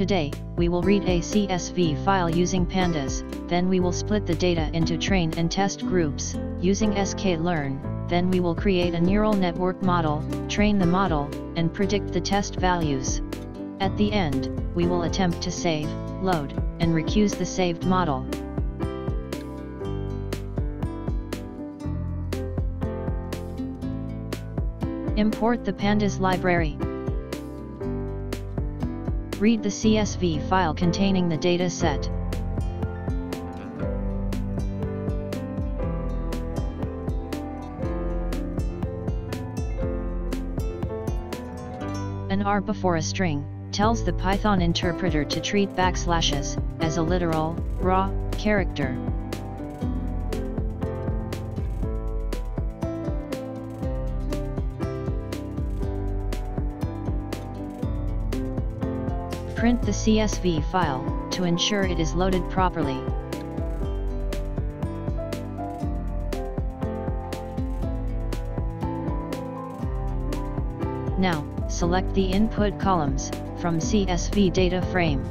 Today, we will read a CSV file using pandas, then we will split the data into train and test groups, using sklearn, then we will create a neural network model, train the model, and predict the test values. At the end, we will attempt to save, load, and recuse the saved model. Import the pandas library. Read the CSV file containing the data set. An R before a string, tells the Python interpreter to treat backslashes, as a literal, raw, character. Print the CSV file, to ensure it is loaded properly. Now, select the input columns, from CSV data frame.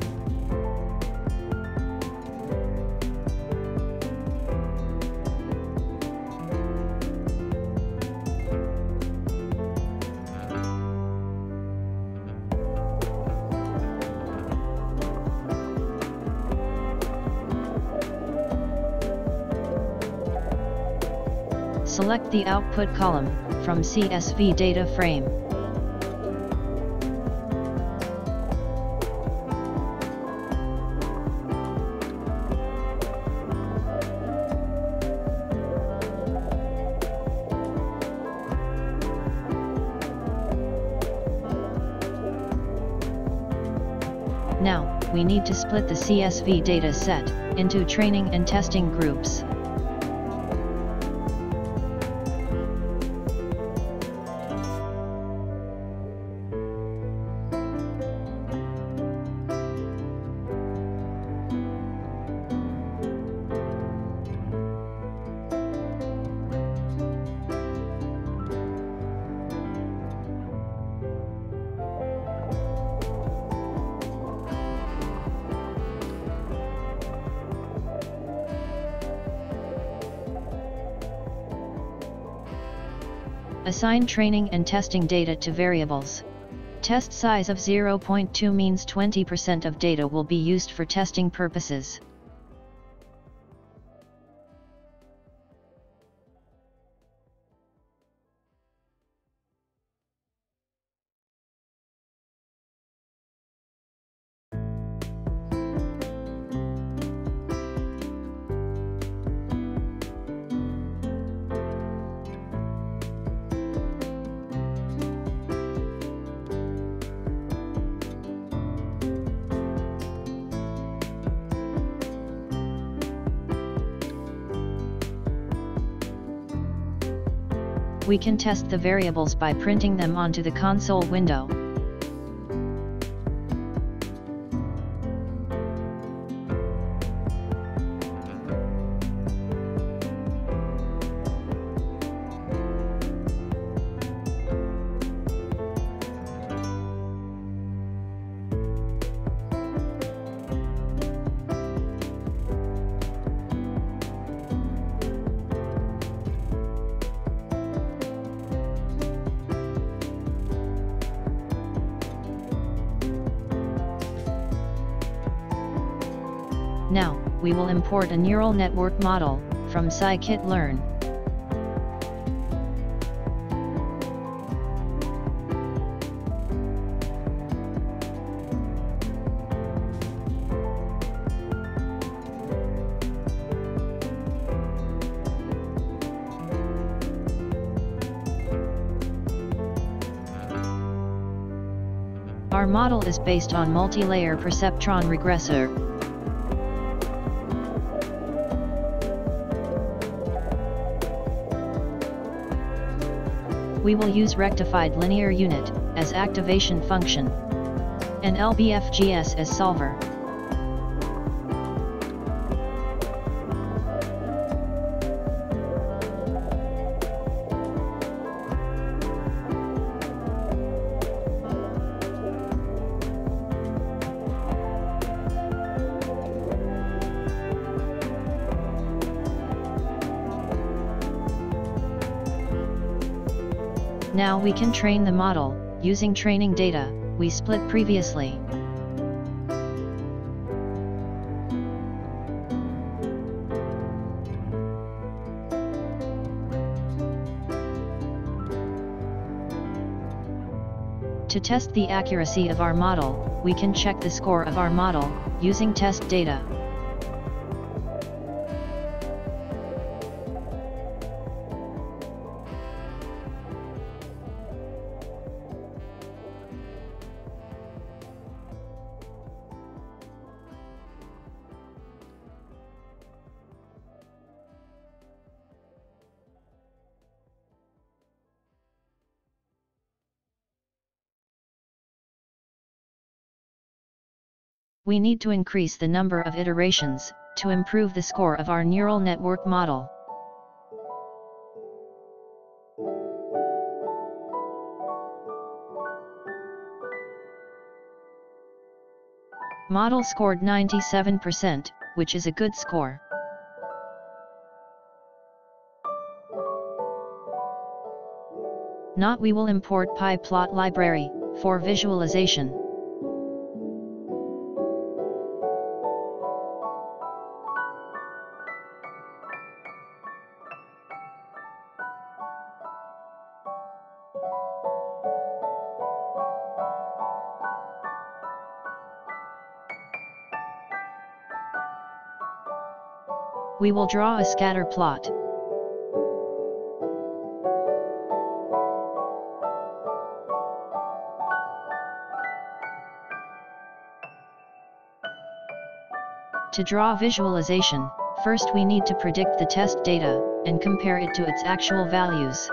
Select the output column, from CSV data frame. Now, we need to split the CSV data set, into training and testing groups. Assign training and testing data to variables. Test size of 0.2 means 20% of data will be used for testing purposes. We can test the variables by printing them onto the console window. We will import a neural network model, from scikit-learn. Our model is based on multi-layer perceptron regressor, we will use rectified linear unit, as activation function. And LBFGS as solver. Now we can train the model, using training data, we split previously. To test the accuracy of our model, we can check the score of our model, using test data. We need to increase the number of iterations, to improve the score of our neural network model. Model scored 97%, which is a good score. Not we will import PyPlot library, for visualization. We will draw a scatter plot. To draw visualization, first we need to predict the test data, and compare it to its actual values.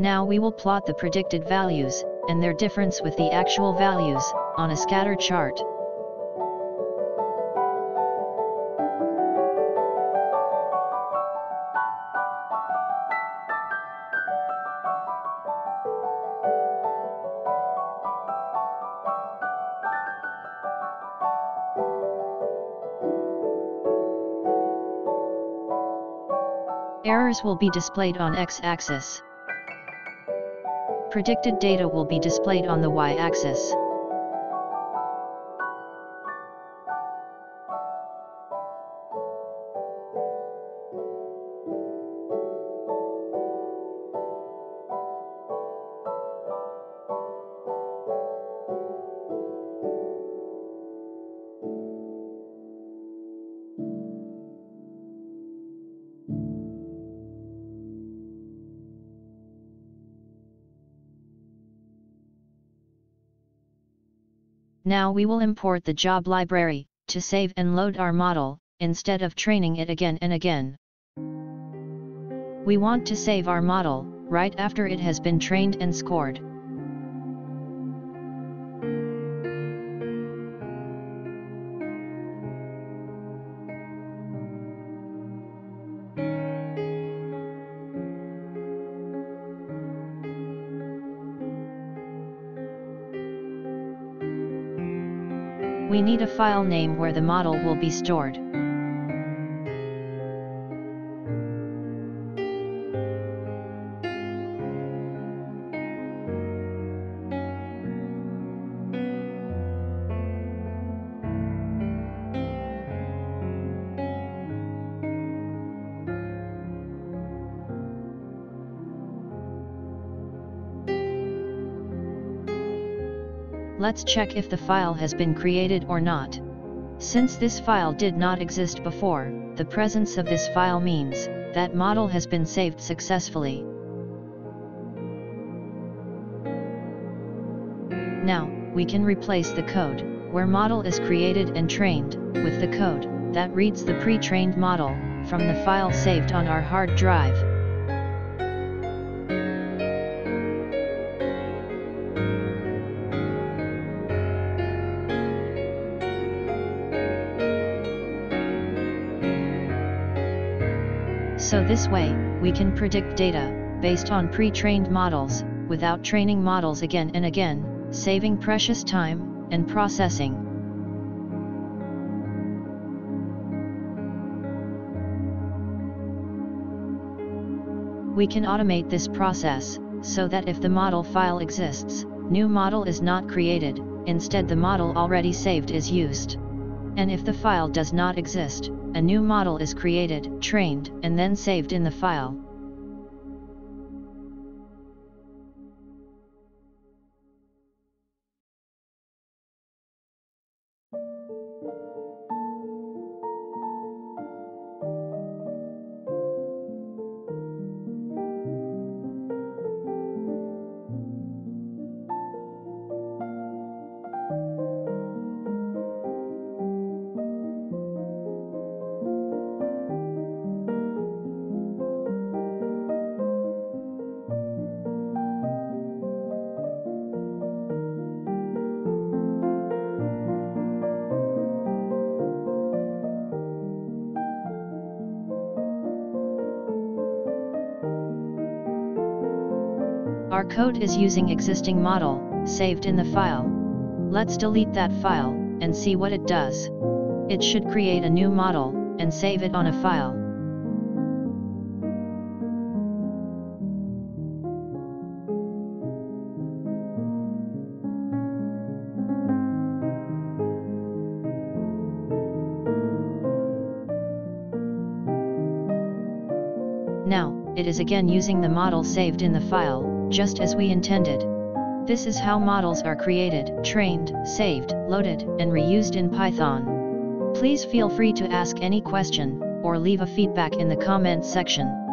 Now we will plot the predicted values, and their difference with the actual values, on a scatter chart. Errors will be displayed on x-axis. Predicted data will be displayed on the y-axis. Now we will import the joblib library, to save and load our model, instead of training it again and again. We want to save our model, right after it has been trained and scored. We need a file name where the model will be stored. Let's check if the file has been created or not. Since this file did not exist before, the presence of this file means that model has been saved successfully. Now, we can replace the code, where model is created and trained, with the code that reads the pre-trained model from the file saved on our hard drive. So this way, we can predict data, based on pre-trained models, without training models again and again, saving precious time, and processing. We can automate this process, so that if the model file exists, new model is not created, instead the model already saved is used. And if the file does not exist, a new model is created, trained, and then saved in the file. Code is using existing model, saved in the file. Let's delete that file, and see what it does. It should create a new model, and save it on a file. Now, it is again using the model saved in the file, just as we intended. This is how models are created, trained, saved, loaded, and reused in Python. Please feel free to ask any question, or leave a feedback in the comments section.